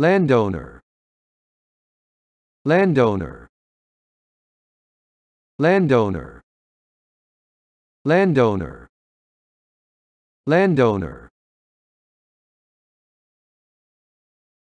landowner. Landowner. Landowner. Landowner. Landowner.